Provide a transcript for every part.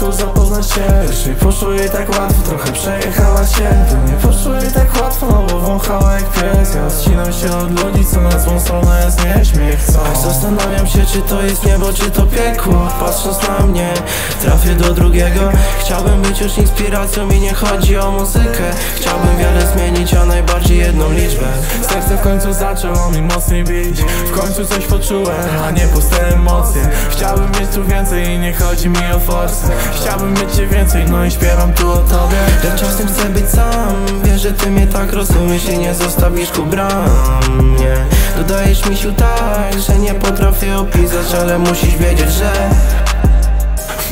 tu zapoznać się. Jeśli poszło jej tak łatwo, trochę przejechała się. To nie poszło jej tak łatwo, no bo wąchała jak pies. Ja odcinam się od ludzi, co na złą stronę nie chcą. Zastanawiam się, czy to jest niebo, czy to piekło. Patrząc na mnie, trafię do drugiego. Chciałbym być już inspiracją i nie chodzi o muzykę. Chciałbym wiele zmienić, a najbardziej jedną liczbę. Serce w końcu zaczęło mi mocniej bić. W końcu coś poczułem, a nie puste emocje tu więcej i nie chodzi mi o forsę. Chciałbym mieć cię więcej, no i śpiewam tu o tobie. Ja czasem chcę być sam, wiesz, że ty mnie tak rozumiesz i nie zostawisz ku bram Nie, dodajesz mi sił tak, że nie potrafię opisać, ale musisz wiedzieć, że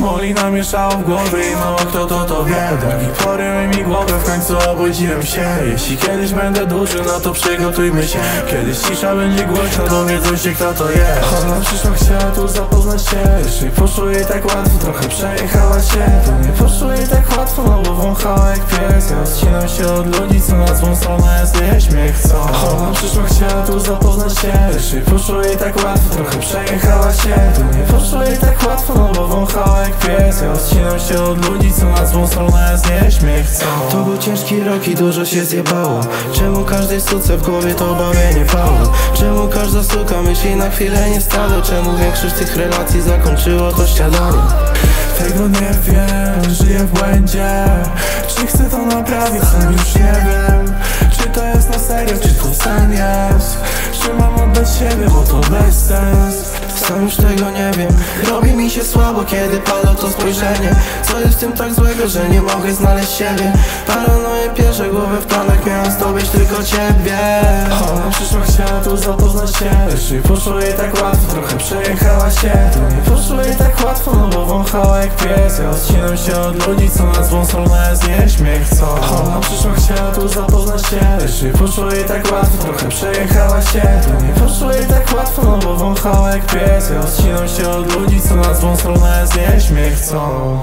Moli namieszało w głowie i mało kto to to wie. Drogi poryły mi głowę, w końcu obudziłem się. Jeśli kiedyś będę duży, no to przygotujmy się. Kiedyś cisza będzie głośna, dowiedzą się kto to jest. Ona przyszła, chciała tu zapoznać się. Jeśli poszło jej tak łatwo, trochę przejechała się. To nie poszło jej tak łatwo, no bo wąchała jak pies. Ja odcinam się od ludzi, co na złą stronę jest nieśmiech chcą Ona przyszła, chciała tu zapoznać się. Jeśli poszło jej tak łatwo, trochę przejechała się. To nie poszło Ja odcinam się od ludzi, co na złą stronę jest nieśmiech chcą. To był ciężki rok i dużo się zjebało. Czemu każdej suce w głowie to bawienie faulu Czemu każda suka myśli na chwilę nie stado Czemu większość tych relacji zakończyło to śniadanie? Tego nie wiem, żyję w błędzie. Czy chcę to naprawić, sam już nie wiem. Czy to jest na serio, czy to sen jest? Czy mam oddać siebie, bo to bez sens sam już tego nie wiem. Robi mi się słabo, kiedy pada to spojrzenie. Co jest w tym tak złego, że nie mogę znaleźć siebie? Paranoję pierwsze głowy w planach Miałem zdobyć tylko ciebie. Ona przyszła, chciała tu zapoznać się. Jeśli poszło jej tak łatwo, trochę przejechała się. To nie poszło jej tak łatwo, no bo wąchała jak pies Ja odcinam się od ludzi, co na złą stronę jest nieśmiech chcą Ona przyszła, chciała tu zapoznać się Jeśli poszło jej tak łatwo, trochę przejechała się. To nie poszło jej tak łatwo, no bo wąchała jak pies Ja odcinam się od ludzi, co na złą stronę jest nieśmiech chcą